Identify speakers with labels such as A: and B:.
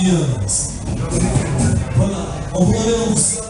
A: Arrepiamos. Voilà, on vous remercie.